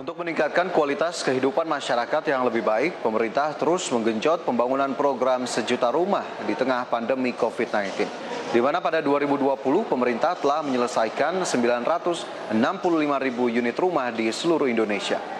Untuk meningkatkan kualitas kehidupan masyarakat yang lebih baik, pemerintah terus menggenjot pembangunan program sejuta rumah di tengah pandemi COVID-19. Di mana pada 2020 pemerintah telah menyelesaikan 965 ribu unit rumah di seluruh Indonesia.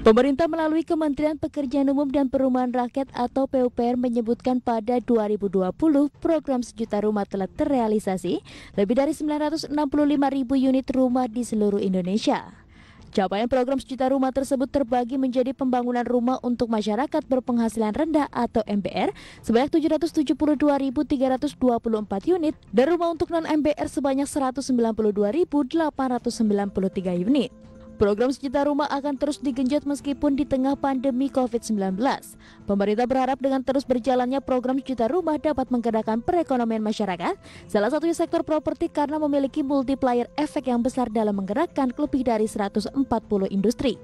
Pemerintah melalui Kementerian Pekerjaan Umum dan Perumahan Rakyat atau PUPR menyebutkan pada 2020 program sejuta rumah telah terrealisasi lebih dari 965 ribu unit rumah di seluruh Indonesia. Capaian program sejuta rumah tersebut terbagi menjadi pembangunan rumah untuk masyarakat berpenghasilan rendah atau MBR sebanyak 772.324 unit dan rumah untuk non-MBR sebanyak 192.893 unit. Program sejuta rumah akan terus digenjot meskipun di tengah pandemi COVID-19. Pemerintah berharap dengan terus berjalannya program sejuta rumah dapat menggerakkan perekonomian masyarakat, salah satunya sektor properti karena memiliki multiplier efek yang besar dalam menggerakkan lebih dari 140 industri.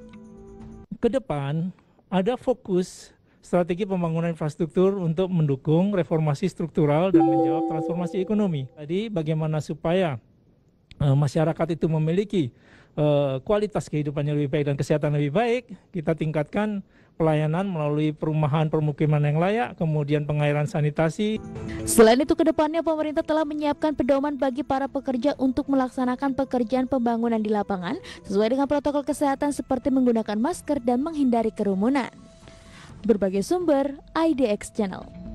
Ke depan ada fokus strategi pembangunan infrastruktur untuk mendukung reformasi struktural dan menjawab transformasi ekonomi. Jadi bagaimana supaya uh, masyarakat itu memiliki uh, kualitas kehidupannya lebih baik dan kesehatan lebih baik, kita tingkatkan pelayanan melalui perumahan permukiman yang layak, kemudian pengairan sanitasi. Selain itu, ke depannya pemerintah telah menyiapkan pedoman bagi para pekerja untuk melaksanakan pekerjaan pembangunan di lapangan sesuai dengan protokol kesehatan seperti menggunakan masker dan menghindari kerumunan. Berbagai sumber, IDX Channel.